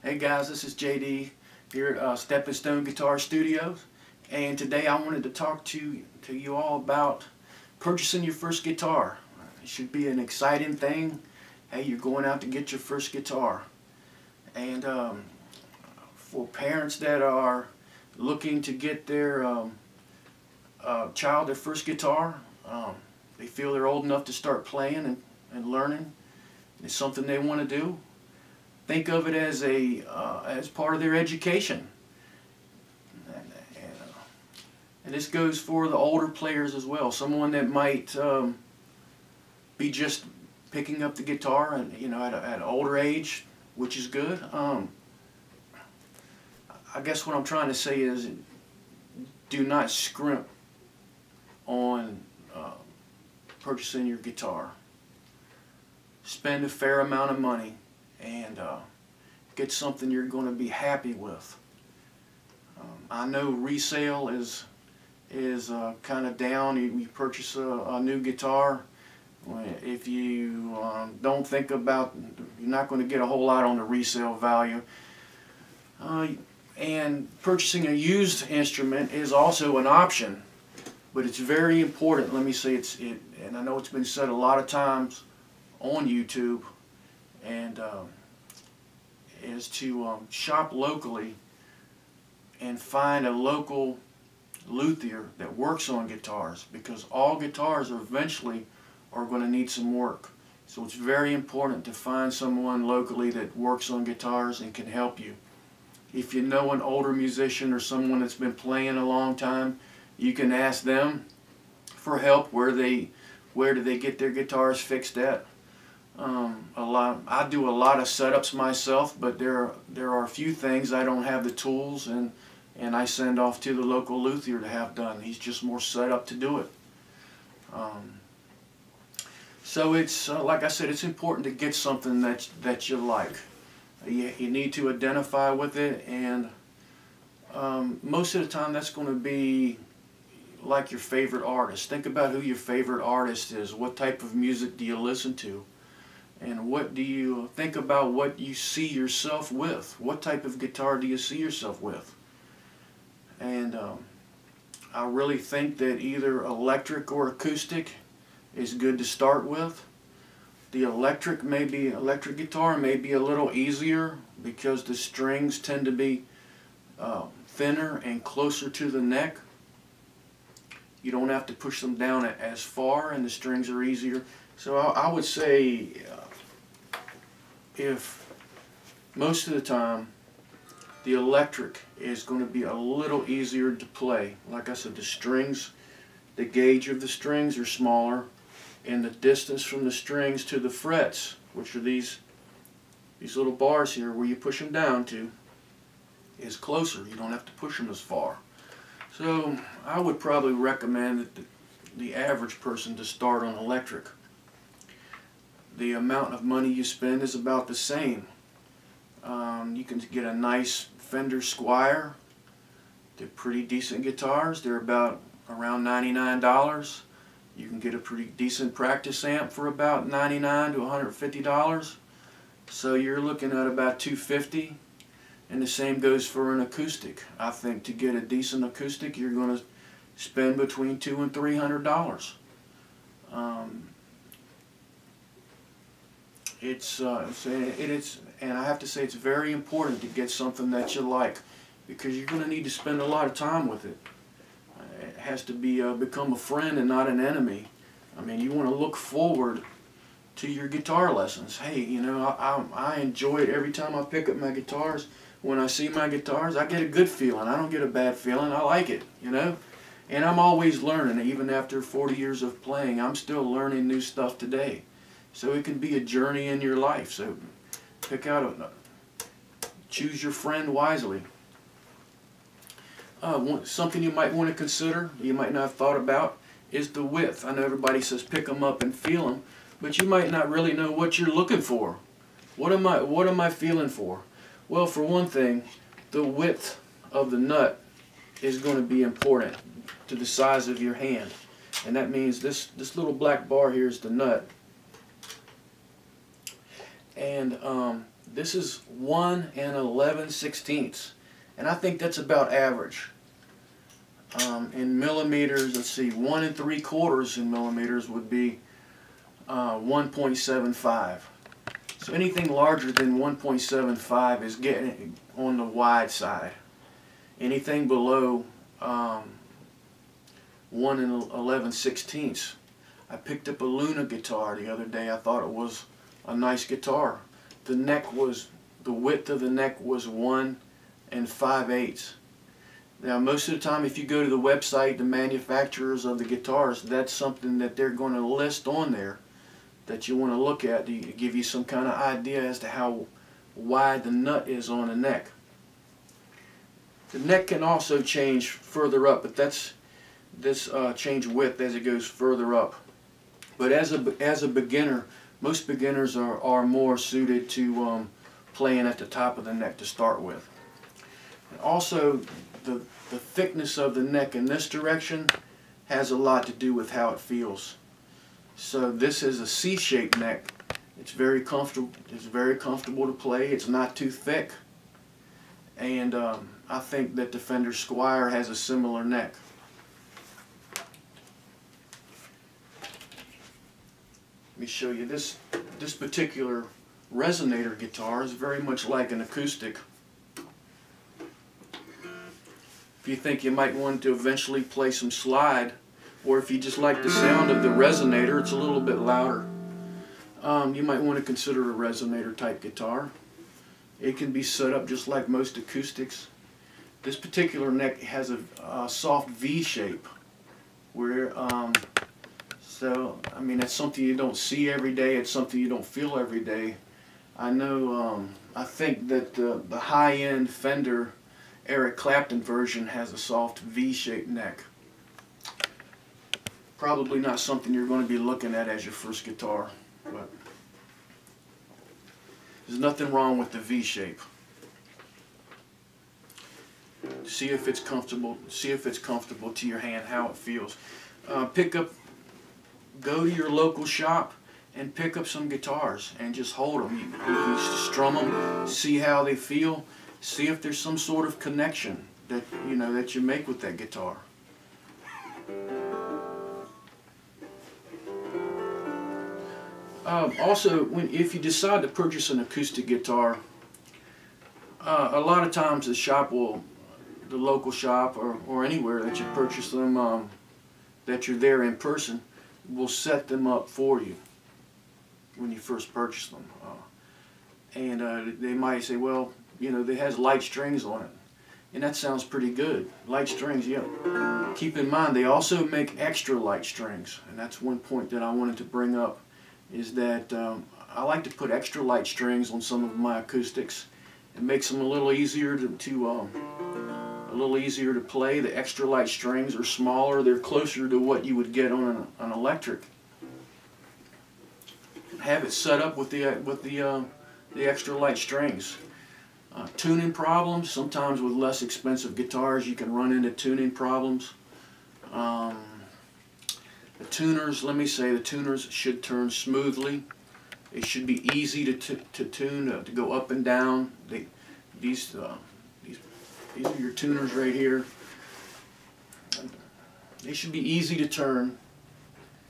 Hey guys, this is JD here at uh, Stepping Stone Guitar Studios, and today I wanted to talk to to you all about purchasing your first guitar. It should be an exciting thing. Hey, you're going out to get your first guitar, and um, for parents that are looking to get their um, uh, child their first guitar, um, they feel they're old enough to start playing and, and learning. It's something they want to do think of it as a uh, as part of their education. And, and, uh, and, this goes for the older players as well. Someone that might um, be just picking up the guitar and you know at, a, at an older age, which is good. Um, I guess what I'm trying to say is, do not scrimp on uh, purchasing your guitar. Spend a fair amount of money and uh, get something you're going to be happy with. Um, I know resale is is uh, kind of down. You, you purchase a, a, new guitar. If you um, don't think about, you're not going to get a whole lot on the resale value. Uh, and purchasing a used instrument is also an option, but it's very important. Let me say it's it, and I know it's been said a lot of times on YouTube and um, is to um, shop locally and find a local luthier that works on guitars because all guitars eventually are going to need some work. So it's very important to find someone locally that works on guitars and can help you. If you know an older musician or someone that's been playing a long time, you can ask them for help where they where do they get their guitars fixed at. Um, a lot. I do a lot of setups myself, but there there are a few things I don't have the tools, and and I send off to the local luthier to have done. He's just more set up to do it. Um, so it's uh, like I said, it's important to get something that that you like. You, you need to identify with it, and um, most of the time that's going to be like your favorite artist. Think about who your favorite artist is. What type of music do you listen to? And what do you think about what you see yourself with? What type of guitar do you see yourself with? And um, I really think that either electric or acoustic is good to start with. The electric may be electric guitar may be a little easier because the strings tend to be uh, thinner and closer to the neck. You don't have to push them down as far and the strings are easier. So I, I would say uh, if most of the time the electric is going to be a little easier to play. Like I said, the strings, the gauge of the strings are smaller and the distance from the strings to the frets, which are these these little bars here where you push them down to, is closer. You don't have to push them as far. So I would probably recommend that the, the average person to start on electric the amount of money you spend is about the same. Um, you can get a nice Fender Squier. They're pretty decent guitars. They're about around $99. You can get a pretty decent practice amp for about $99 to $150. So you're looking at about $250. And the same goes for an acoustic. I think to get a decent acoustic, you're going to spend between two and $300. It's, uh, it's, it's, and I have to say it's very important to get something that you like because you're going to need to spend a lot of time with it. Uh, it has to be uh, become a friend and not an enemy. I mean, you want to look forward to your guitar lessons. Hey, you know, I, I, I enjoy it every time I pick up my guitars. When I see my guitars, I get a good feeling. I don't get a bad feeling. I like it, you know. And I'm always learning. Even after 40 years of playing, I'm still learning new stuff today. So it can be a journey in your life. So pick out a, choose your friend wisely. Uh, something you might want to consider, you might not have thought about, is the width. I know everybody says pick them up and feel them, but you might not really know what you're looking for. What am I, what am I feeling for? Well, for one thing, the width of the nut is going to be important to the size of your hand. And that means this, this little black bar here is the nut and um, This is 1 and 11 sixteenths. And I think that's about average. Um, in millimeters, let's see, 1 and 3 quarters in millimeters would be uh, 1.75. So anything larger than 1.75 is getting on the wide side. Anything below um, 1 and 11 sixteenths. I picked up a Luna guitar the other day. I thought it was a nice guitar. The neck was, the width of the neck was 1 and 5 eighths. Now most of the time if you go to the website, the manufacturers of the guitars, that's something that they're going to list on there that you want to look at to give you some kind of idea as to how wide the nut is on the neck. The neck can also change further up, but that's this uh, change width as it goes further up. But as a, as a beginner, most beginners are, are more suited to um, playing at the top of the neck to start with. And also, the, the thickness of the neck in this direction has a lot to do with how it feels. So this is a C-shaped neck. It's very comfortable. It's very comfortable to play. It's not too thick, and um, I think that the Fender Squier has a similar neck. Let me show you this. This particular resonator guitar is very much like an acoustic. If you think you might want to eventually play some slide, or if you just like the sound of the resonator, it's a little bit louder. Um, you might want to consider a resonator type guitar. It can be set up just like most acoustics. This particular neck has a, soft V shape where um, so I mean that's something you don't see every day it's something you don't feel every day I know um, I think that the, the high-end Fender Eric Clapton version has a soft V-shaped neck probably not something you're going to be looking at as your first guitar, but there's nothing wrong with the V shape. See if it's comfortable. See if it's comfortable to your hand, how it feels. Uh, pick up, go to your local shop and pick up some guitars and just hold them. You, can strum them, see how they feel, see if there's some sort of connection that you know that you make with that guitar. Um, also, when if you decide to purchase an acoustic guitar, uh, a lot of times the shop will, the local shop or, or anywhere that you purchase them, um, that you're there in person, will set them up for you when you first purchase them. Uh, and uh, they might say, well, you know, it has light strings on it. And that sounds pretty good. Light strings, yeah. Keep in mind, they also make extra light strings. And that's one point that I wanted to bring up is that um, I like to put extra light strings on some of my acoustics. It makes them a little easier to, to um, little easier to play. The extra light strings are smaller. They're closer to what you would get on an, an electric. Have it set up with the with the uh, the extra light strings. Uh, tuning problems. Sometimes with less expensive guitars, you can run into tuning problems. Um, the tuners, let me say, the tuners should turn smoothly. It should be easy to, to tune, uh, to go up and down. They, these, uh, these, these are your tuners right here. They should be easy to turn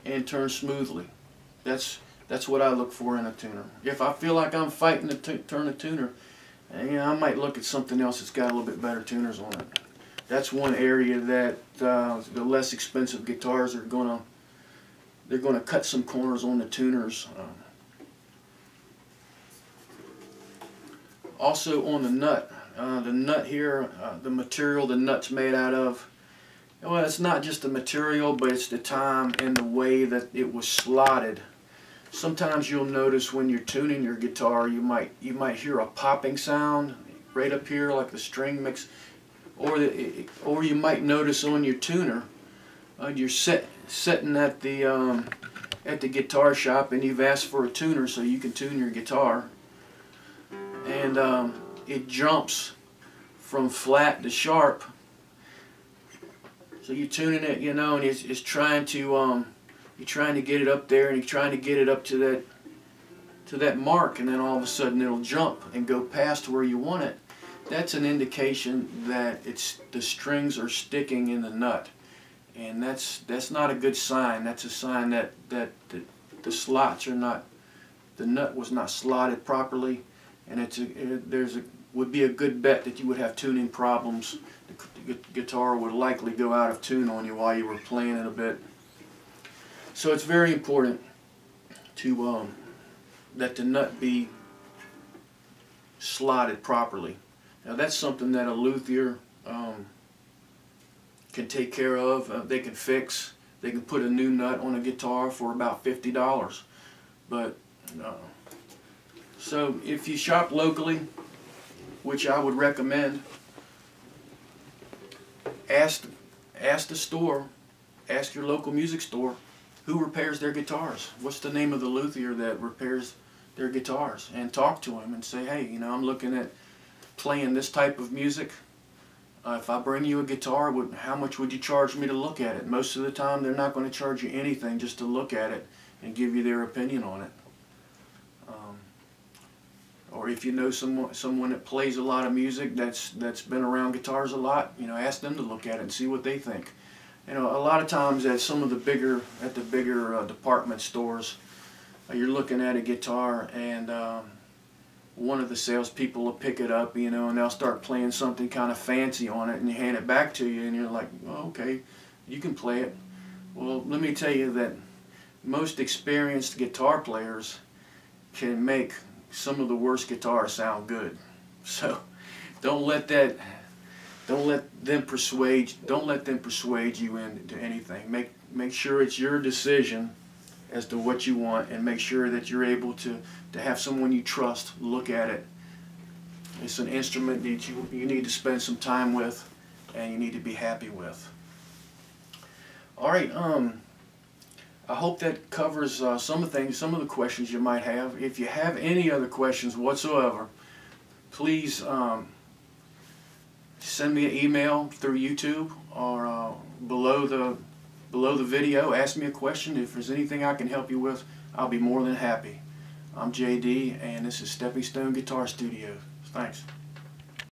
and turn smoothly. That's that's what I look for in a tuner. If I feel like I'm fighting to turn a tuner, know, I might look at something else that's got a little bit better tuners on it. That's one area that uh, the less expensive guitars are going to they're to cut some corners on the tuners. Um, also on the nut, uh, the nut here, uh, the material the nut's made out of, well it's not just the material but it's the time and the way that it was slotted. Sometimes you'll notice when you're tuning your guitar you might you might hear a popping sound right up here like the string mix or the, or you might notice on your tuner uh, you're set, sitting at the um, at the guitar shop and you've asked for a tuner so you can tune your guitar and um, it jumps from flat to sharp so you're tuning it you know and it's, it's trying to um, you're trying to get it up there and you're trying to get it up to that to that mark and then all of a sudden it'll jump and go past where you want it, that's an indication that it's the strings are sticking in the nut. And that's that's not a good sign. That's a sign that, that the, slots are not, the nut was not slotted properly and it's a, it, there's a would be a good bet that you would have tuning problems. The guitar would likely go out of tune on you while you were playing it a bit. So it's very important to um, that the nut be slotted properly. Now that's something that a luthier um, can take care of. Uh, they can fix. They can put a new nut on a guitar for about fifty dollars. But uh, so if you shop locally, which I would recommend, ask ask the store, ask your local music store, who repairs their guitars. What's the name of the luthier that repairs their guitars? And talk to him and say, hey, you know, I'm looking at playing this type of music. Uh, if I bring you a guitar, would, how much would you charge me to look at it? Most of the time, they're not going to charge you anything just to look at it and give you their opinion on it. Or if you know someone someone that plays a lot of music that's that's been around guitars a lot, you know, ask them to look at it and see what they think. You know, a lot of times at some of the bigger at the bigger uh, department stores, uh, you're looking at a guitar and um, one of the salespeople will pick it up, you know, and they'll start playing something kind of fancy on it, and you hand it back to you, and you're like, well, okay, you can play it. Well, let me tell you that most experienced guitar players can make some of the worst guitars sound good. So don't let that don't let them persuade don't let them persuade you into anything. Make make sure it's your decision as to what you want and make sure that you're able to, to have someone you trust look at it. It's an instrument that you, you need to spend some time with and you need to be happy with. Alright, um, I hope that covers uh, some of the things, some of the questions you might have. If you have any other questions whatsoever, please um, send me an email through YouTube or uh, below the below the video. Ask me a question. If there's anything I can help you with, I'll be more than happy. I'm JD, and this is Stepping Stone Guitar Studio. Thanks.